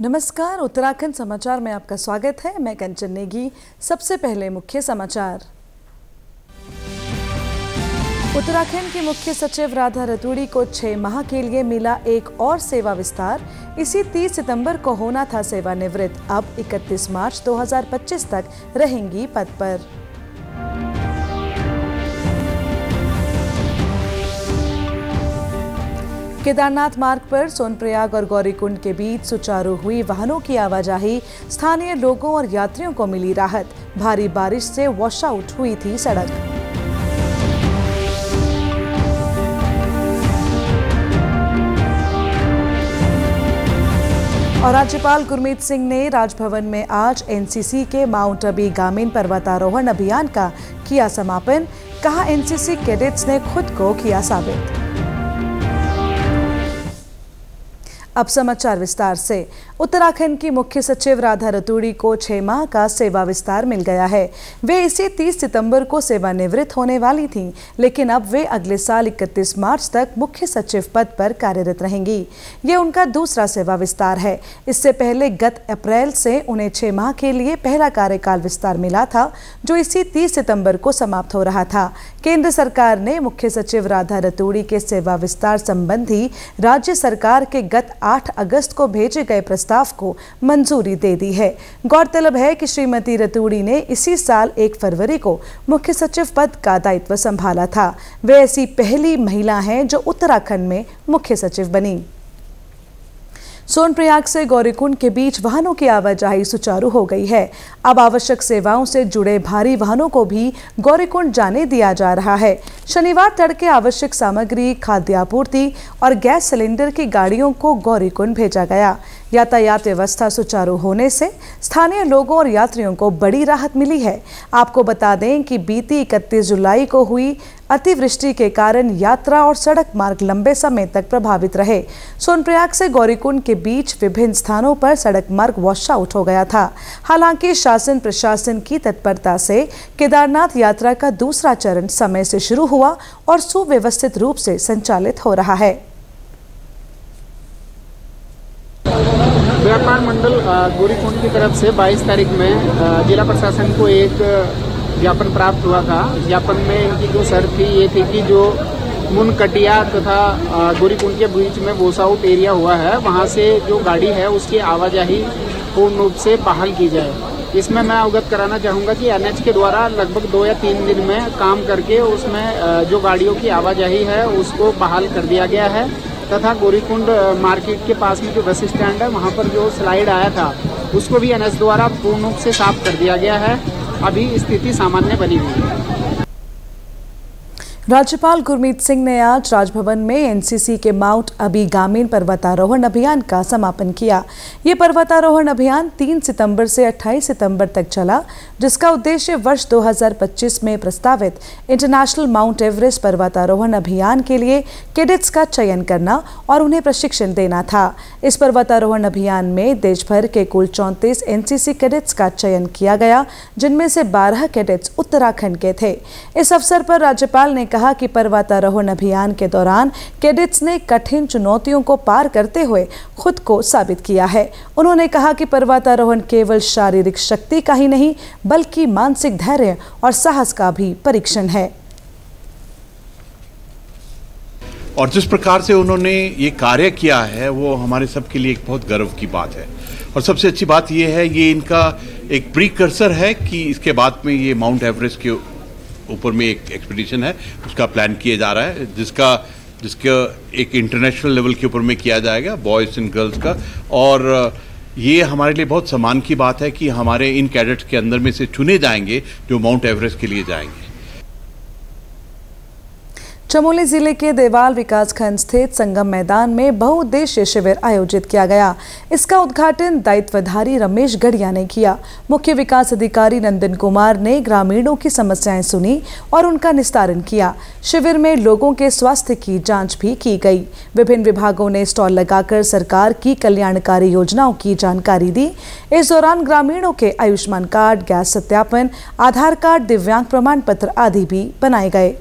नमस्कार, उत्तराखंड समाचार में आपका स्वागत है। मैं कंचन नेगी। सबसे पहले मुख्य समाचार। उत्तराखंड के मुख्य सचिव राधा रतूड़ी को छह माह के लिए मिला एक और सेवा विस्तार। इसी 30 सितंबर को होना था सेवानिवृत्त। अब 31 मार्च 2025 तक रहेंगी पद पर। केदारनाथ मार्ग पर सोनप्रयाग और गौरीकुंड के बीच सुचारू हुई वाहनों की आवाजाही स्थानीय लोगों और यात्रियों को मिली राहत। भारी बारिश से वॉश आउट हुई थी सड़क। और राज्यपाल गुरमीत सिंह ने राजभवन में आज एनसीसी के माउंट अबी गामीन पर्वतारोहण अभियान का किया समापन। कहा, एनसीसी कैडेट्स ने खुद को किया साबित। अब समाचार विस्तार से। उत्तराखंड की मुख्य सचिव राधा रतूड़ी को छह माह का सेवा विस्तार मिल गया है। वे इसी 30 सितंबर को सेवानिवृत्त होने वाली थीं, लेकिन अब वे अगले साल 31 मार्च तक मुख्य सचिव पद पर कार्यरत रहेंगी। ये उनका दूसरा सेवा विस्तार है। इससे पहले गत अप्रैल से उन्हें छह माह के लिए पहला कार्यकाल विस्तार मिला था जो इसी तीस सितंबर को समाप्त हो रहा था। केंद्र सरकार ने मुख्य सचिव राधा रतूड़ी के सेवा विस्तार संबंधी राज्य सरकार के गत 8 अगस्त को भेजे गए प्रस्ताव को मंजूरी दे दी है। गौरतलब है कि श्रीमती रतूड़ी ने इसी साल 1 फरवरी को मुख्य सचिव पद का दायित्व संभाला था। वे ऐसी पहली महिला हैं जो उत्तराखंड में मुख्य सचिव बनी। सोनप्रयाग से गौरीकुंड के बीच वाहनों की आवाजाही सुचारू हो गई है। अब आवश्यक सेवाओं से जुड़े भारी वाहनों को भी गौरीकुंड जाने दिया जा रहा है। शनिवार तड़के आवश्यक सामग्री, खाद्य आपूर्ति और गैस सिलेंडर की गाड़ियों को गौरीकुंड भेजा गया। यातायात व्यवस्था सुचारू होने से स्थानीय लोगों और यात्रियों को बड़ी राहत मिली है। आपको बता दें कि बीती 31 जुलाई को हुई अतिवृष्टि के कारण यात्रा और सड़क मार्ग लंबे समय तक प्रभावित रहे। सोनप्रयाग से गौरीकुंड के बीच विभिन्न स्थानों पर सड़क मार्ग वॉश आउट हो गया था। हालाँकि शासन प्रशासन की तत्परता से केदारनाथ यात्रा का दूसरा चरण समय से शुरू हुआ और सुव्यवस्थित रूप से संचालित हो रहा है। व्यापार मंडल गोरीकुंड की तरफ़ से 22 तारीख में जिला प्रशासन को एक ज्ञापन प्राप्त हुआ था। ज्ञापन में इनकी जो शर्त थी, ये थी कि जो मुनकटिया तथा गोरीकुंड के बीच में वोस आउट एरिया हुआ है, वहाँ से जो गाड़ी है, उसकी आवाजाही पूर्ण रूप से बहाल की जाए। इसमें मैं अवगत कराना चाहूँगा कि एनएच के द्वारा लगभग दो या तीन दिन में काम करके उसमें जो गाड़ियों की आवाजाही है, उसको बहाल कर दिया गया है। तथा गोरीकुंड मार्केट के पास में जो बस स्टैंड है, वहाँ पर जो स्लाइड आया था, उसको भी एनएस द्वारा पूर्ण रूप से साफ़ कर दिया गया है। अभी स्थिति सामान्य बनी हुई है। राज्यपाल गुरमीत सिंह ने आज राजभवन में एनसीसी के माउंट अबी गामीन पर्वतारोहण अभियान का समापन किया। ये पर्वतारोहण अभियान 3 सितंबर से 28 सितंबर तक चला, जिसका उद्देश्य वर्ष 2025 में प्रस्तावित इंटरनेशनल माउंट एवरेस्ट पर्वतारोहण अभियान के लिए कैडेट्स का चयन करना और उन्हें प्रशिक्षण देना था। इस पर्वतारोहण अभियान में देश भर के कुल चौंतीस एनसीसी कैडेट्स का चयन किया गया, जिनमें से बारह कैडेट्स उत्तराखंड के थे। इस अवसर पर राज्यपाल ने कहा कि पर्वतारोहण अभियान के दौरान कैडेट्स ने कठिन चुनौतियों को पार करते हुए खुद को साबित किया है। उन्होंने कहा कि पर्वतारोहण केवल शारीरिक शक्ति का ही नहीं, बल्कि मानसिक धैर्य और साहस का भी परीक्षण है। और जिस प्रकार से उन्होंने ये कार्य किया है, वो हमारे सबके लिए एक बहुत गर्व की बात है। और सबसे अच्छी बात ये है, ये इनका एक प्रीकर्सर है कि इसके बाद में ये माउंट एवरेस्ट के ऊपर में एक एक्सपीडिशन है, उसका प्लान किया जा रहा है, जिसका जिसका एक इंटरनेशनल लेवल के ऊपर में किया जाएगा बॉयज़ एंड गर्ल्स का। और ये हमारे लिए बहुत सम्मान की बात है कि हमारे इन कैडेट्स के अंदर में से चुने जाएँगे जो माउंट एवरेस्ट के लिए जाएँगे। चमोली ज़िले के देवाल विकासखंड स्थित संगम मैदान में बहुउद्देश्य शिविर आयोजित किया गया। इसका उद्घाटन दायित्वधारी रमेश गढ़िया ने किया। मुख्य विकास अधिकारी नंदन कुमार ने ग्रामीणों की समस्याएँ सुनी और उनका निस्तारण किया। शिविर में लोगों के स्वास्थ्य की जाँच भी की गई। विभिन्न विभागों ने स्टॉल लगाकर सरकार की कल्याणकारी योजनाओं की जानकारी दी। इस दौरान ग्रामीणों के आयुष्मान कार्ड, गैस सत्यापन, आधार कार्ड, दिव्यांग प्रमाण पत्र आदि भी बनाए गए।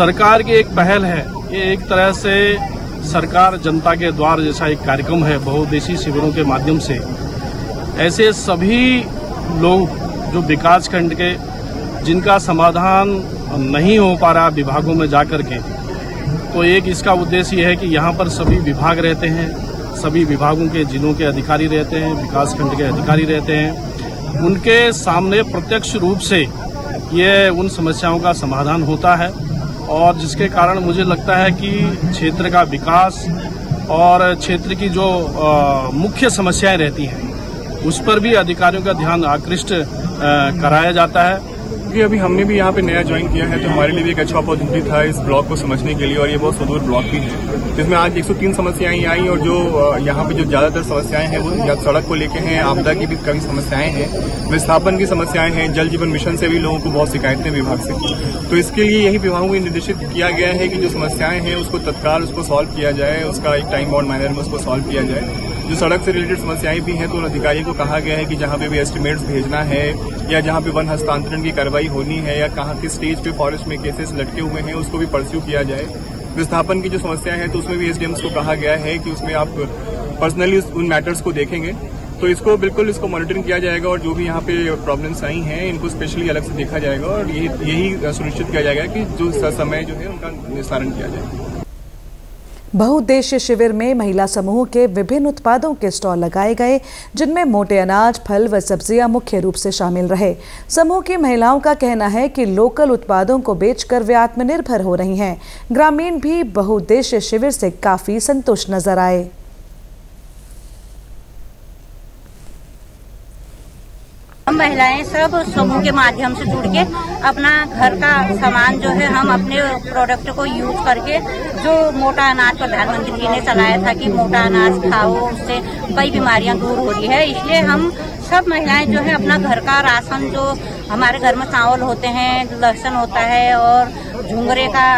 सरकार की एक पहल है। ये एक तरह से सरकार जनता के द्वार जैसा एक कार्यक्रम है, बहुउद्देशीय शिविरों के माध्यम से। ऐसे सभी लोग जो विकास खंड के, जिनका समाधान नहीं हो पा रहा विभागों में जाकर के तो एक इसका उद्देश्य यह है कि यहाँ पर सभी विभाग रहते हैं, सभी विभागों के जिलों के अधिकारी रहते हैं, विकास खंड के अधिकारी रहते हैं। उनके सामने प्रत्यक्ष रूप से ये उन समस्याओं का समाधान होता है। और जिसके कारण मुझे लगता है कि क्षेत्र का विकास और क्षेत्र की जो मुख्य समस्याएँ रहती हैं, उस पर भी अधिकारियों का ध्यान आकृष्ट कराया जाता है। क्योंकि अभी हमने भी यहाँ पे नया ज्वाइन किया है तो हमारे लिए भी एक अच्छा अपॉर्चुनिटी था इस ब्लॉक को समझने के लिए और ये बहुत सुदूर ब्लॉक भी है। जिसमें आज 103 समस्याएँ आई और जो यहाँ पे जो ज़्यादातर समस्याएँ हैं, वो या सड़क को लेके हैं, आपदा की भी कई समस्याएँ हैं, विस्थापन की समस्याएँ हैं, जल जीवन मिशन से भी लोगों को बहुत शिकायतें विभाग से। तो इसके लिए यही विभागों को निर्देशित किया गया है कि जो समस्याएँ हैं, उसको तत्काल उसको सॉल्व किया जाए, उसका एक टाइम बाउंड मैनर में उसको सॉल्व किया जाए। जो सड़क से रिलेटेड समस्याएँ भी हैं तो अधिकारी को कहा गया है कि जहाँ पे भी एस्टिमेट्स भेजना है या जहाँ पे वन हस्तांतरण की कार्रवाई होनी है या कहाँ किस स्टेज पे फॉरेस्ट में केसेस लटके हुए हैं, उसको भी परस्यू किया जाए। विस्थापन की जो समस्या है तो उसमें भी एसडीएम्स को कहा गया है कि उसमें आप पर्सनली उन मैटर्स को देखेंगे। तो इसको बिल्कुल इसको मॉनिटरिंग किया जाएगा और जो भी यहाँ पे प्रॉब्लम्स आई हैं, इनको स्पेशली अलग से देखा जाएगा और यही यही सुनिश्चित किया जाएगा कि जो समय जो है, उनका निस्तारण किया जाए। बहुउद्देश्य शिविर में महिला समूह के विभिन्न उत्पादों के स्टॉल लगाए गए, जिनमें मोटे अनाज, फल व सब्ज़ियाँ मुख्य रूप से शामिल रहे। समूह की महिलाओं का कहना है कि लोकल उत्पादों को बेचकर वे आत्मनिर्भर हो रही हैं। ग्रामीण भी बहुउद्देश्य शिविर से काफ़ी संतुष्ट नज़र आए। हम महिलाएँ सब समूह के माध्यम से जुड़ के अपना घर का सामान जो है हम अपने प्रोडक्ट को यूज़ करके जो मोटा अनाज प्रधानमंत्री जी ने चलाया था कि मोटा अनाज खाओ, उससे कई बीमारियाँ दूर हो रही है। इसलिए हम सब महिलाएँ जो है अपना घर का राशन जो हमारे घर में चावल होते हैं, लहसुन होता है और झुंगरे का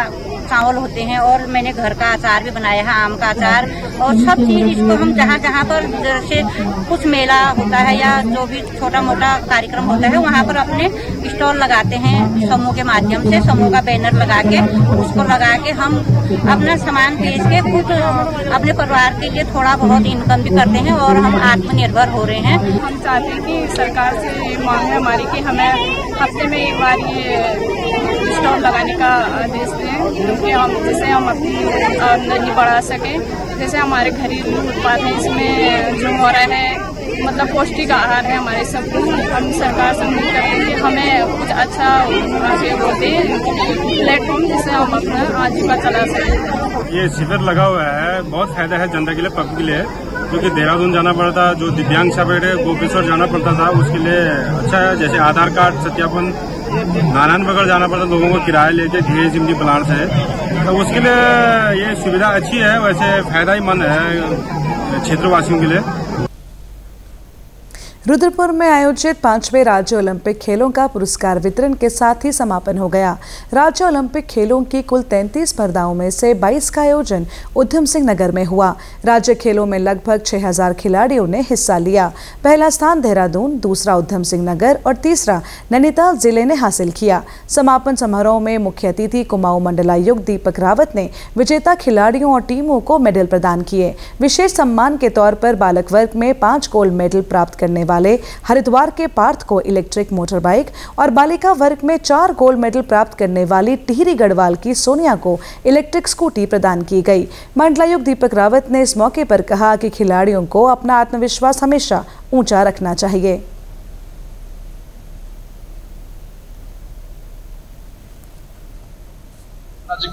चावल होते हैं और मैंने घर का अचार भी बनाया है, आम का अचार और सब चीज़ इसको हम जहाँ जहाँ पर जैसे कुछ मेला होता है या जो भी छोटा मोटा कार्यक्रम होता है, वहाँ पर अपने स्टॉल लगाते हैं समूह के माध्यम से, समूह का बैनर लगा के, उसको लगा के हम अपना सामान बेच के खुद अपने परिवार के लिए थोड़ा बहुत इनकम भी करते हैं और हम आत्मनिर्भर हो रहे हैं। हम चाहते हैं कि सरकार से मांग है हमारी कि हमें हफ़्ते में एक बार ये स्टॉल लगाने का आदेश दें, क्योंकि हम, जिससे हम अपनी आमदनी बढ़ा सकें। जैसे हमारे घरेलू उत्पाद हैं, इसमें जो हो रहा है मतलब पौष्टिक आहार है हमारे सब कुछ हम सरकार से उम्मीद करते हैं कि हमें कुछ अच्छा होते प्लेटफॉर्म जिससे हम अपना आजीविका चला सकें। ये शिविर लगा हुआ है, बहुत फ़ायदा है जनता के लिए, पब्लिक के लिए, क्योंकि देहरादून जाना पड़ता, जो दिव्यांग छपेट गोपेश्वर जाना पड़ता था, उसके लिए अच्छा है, जैसे आधार कार्ड, सत्यापन नारायण बगड़ जाना पड़ता लोगों को किराया लेके धीरे जिमनी प्लांट से तो उसके लिए ये सुविधा अच्छी है, वैसे फ़ायदा ही मंद है क्षेत्रवासियों के लिए। रुद्रपुर में आयोजित पाँचवें राज्य ओलंपिक खेलों का पुरस्कार वितरण के साथ ही समापन हो गया। राज्य ओलंपिक खेलों की कुल 33 स्पर्धाओं में से 22 का आयोजन उधम सिंह नगर में हुआ। राज्य खेलों में लगभग 6000 खिलाड़ियों ने हिस्सा लिया। पहला स्थान देहरादून, दूसरा उधम सिंह नगर और तीसरा नैनीताल ज़िले ने हासिल किया। समापन समारोह में मुख्य अतिथि कुमाऊं मंडलायुक्त दीपक रावत ने विजेता खिलाड़ियों और टीमों को मेडल प्रदान किए। विशेष सम्मान के तौर पर बालक वर्ग में पाँच गोल्ड मेडल प्राप्त करने वाले हरिद्वार के पार्थ को इलेक्ट्रिक मोटर बाइक और बालिका वर्ग में चार गोल्ड मेडल प्राप्त करने वाली टिहरी गढ़वाल की सोनिया को इलेक्ट्रिक स्कूटी प्रदान की गई। मंडलायुक्त दीपक रावत ने इस मौके पर कहा कि खिलाड़ियों को अपना आत्मविश्वास हमेशा ऊँचा रखना चाहिए।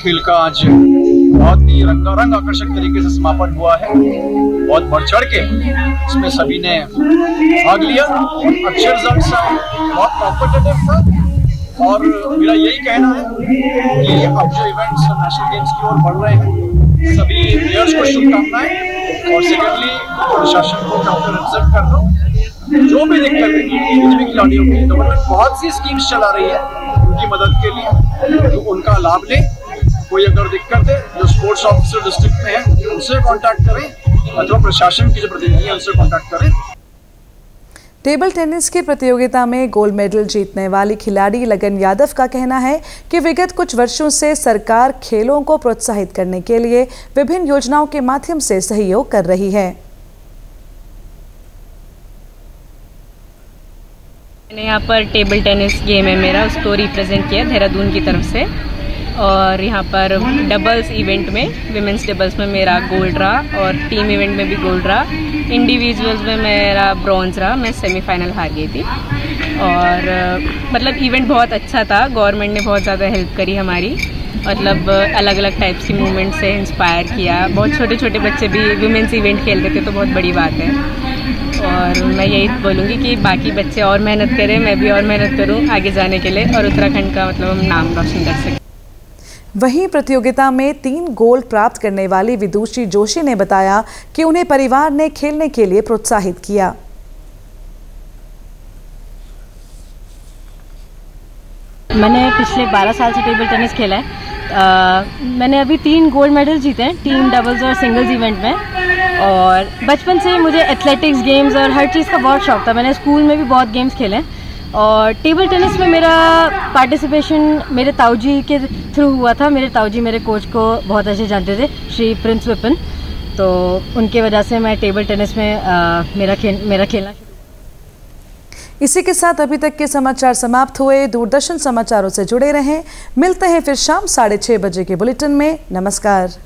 खेल का आज बहुत ही रंगारंग आकर्षक तरीके से समापन हुआ है। बहुत बढ़ चढ़ के इसमें सभी ने भाग लिया। रिज़ल्ट बहुत कॉम्पिटेटिव था। और मेरा यही कहना है कि अब जो इवेंट्स नेशनल गेम्स की ओर बढ़ रहे हैं, सभी प्लेयर्स को शुभकामनाएँ। और सेकेंडली प्रशासन को मैं रिज़ल्ट कर रहा जो भी दिक्कत है खिलाड़ियों की गवर्नमेंट बहुत सी स्कीम्स चला रही है, उनकी मदद के लिए। तो उनका लाभ लें। कोई अगर दिक्कत है जो स्पोर्ट्स ऑफिसर डिस्ट्रिक्ट में है उनसे कांटेक्ट करें अथवा प्रशासन के जो प्रतिनिधि है उनसे कांटेक्ट करें। टेबल टेनिस की प्रतियोगिता में गोल्ड मेडल जीतने वाली खिलाड़ी लगन यादव का कहना है कि विगत कुछ वर्षों से सरकार खेलों को प्रोत्साहित करने के लिए विभिन्न योजनाओं के माध्यम से सहयोग कर रही है। मैंने यहाँ पर टेबल टेनिस गेम है मेरा उसको रिप्रेजेंट किया देहरादून की तरफ़ से। और यहाँ पर डबल्स इवेंट में विमेंस डबल्स में मेरा गोल्ड रहा और टीम इवेंट में भी गोल्ड रहा। इंडिविजुअल्स में मेरा ब्रॉन्ज रहा। मैं सेमीफाइनल हार गई थी। और मतलब इवेंट बहुत अच्छा था। गवर्नमेंट ने बहुत ज़्यादा हेल्प करी हमारी। मतलब अलग अलग टाइप्स की मूवमेंट से इंस्पायर किया। बहुत छोटे छोटे बच्चे भी वुमेंस इवेंट खेल रहे थे तो बहुत बड़ी बात है। और मैं यही बोलूँगी कि बाकी बच्चे और मेहनत करें। मैं भी और मेहनत करूँ आगे जाने के लिए। और उत्तराखंड का मतलब हम नाम रोशन कर सकें। वहीं प्रतियोगिता में तीन गोल्ड प्राप्त करने वाली विदुषी जोशी ने बताया कि उन्हें परिवार ने खेलने के लिए प्रोत्साहित किया। मैंने पिछले 12 साल से टेबल टेनिस खेला है। आ, मैंने अभी तीन गोल्ड मेडल जीते हैं टीम डबल्स और सिंगल्स इवेंट में। और बचपन से ही मुझे एथलेटिक्स गेम्स और हर चीज़ का बहुत शौक था। मैंने स्कूल में भी बहुत गेम्स खेले हैं। और टेबल टेनिस में मेरा पार्टिसिपेशन मेरे ताऊजी के थ्रू हुआ था। मेरे ताऊजी मेरे कोच को बहुत अच्छे जानते थे श्री प्रिंस विपिन तो उनके वजह से मैं टेबल टेनिस में आ, मेरा खेल मेरा खेलना इसी के साथ अभी तक के समाचार समाप्त हुए। दूरदर्शन समाचारों से जुड़े रहें। मिलते हैं फिर शाम साढ़े छः बजे के बुलेटिन में। नमस्कार।